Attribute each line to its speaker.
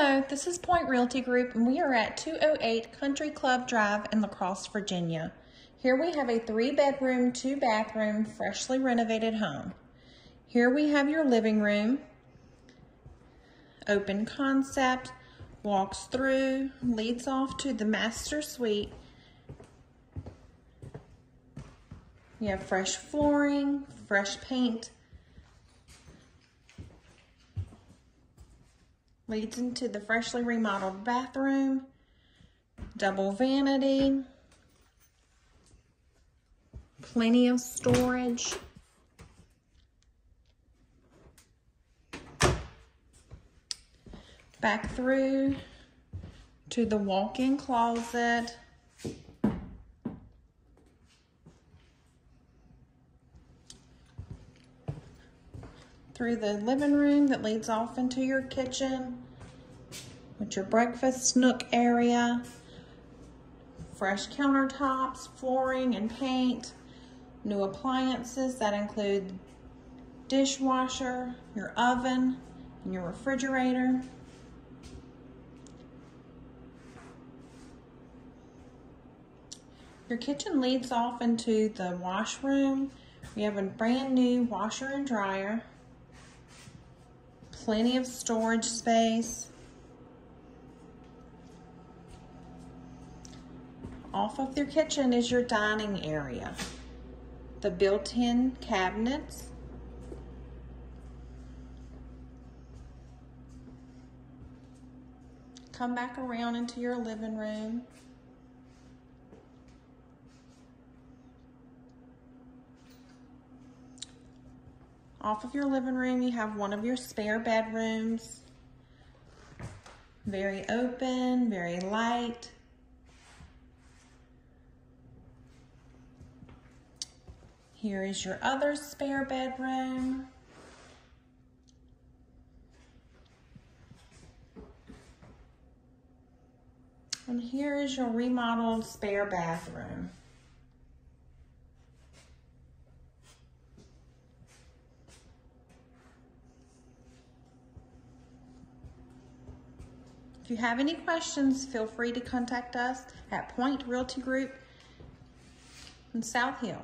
Speaker 1: Hello, this is Pointe Realty Group, and we are at 208 Country Club Drive in La Crosse, Virginia. Here we have a three bedroom, two bathroom, freshly renovated home. Here we have your living room, open concept, walks through, leads off to the master suite. You have fresh flooring, fresh paint, leads into the freshly remodeled bathroom, double vanity, plenty of storage. Back through to the walk-in closet. through the living room that leads off into your kitchen with your breakfast nook area, fresh countertops, flooring and paint, new appliances that include dishwasher, your oven, and your refrigerator. Your kitchen leads off into the washroom. We have a brand new washer and dryer plenty of storage space. Off of your kitchen is your dining area. The built-in cabinets. Come back around into your living room. Off of your living room, you have one of your spare bedrooms. Very open, very light. Here is your other spare bedroom. And here is your remodeled spare bathroom. If you have any questions, feel free to contact us at Pointe Realty Group in South Hill.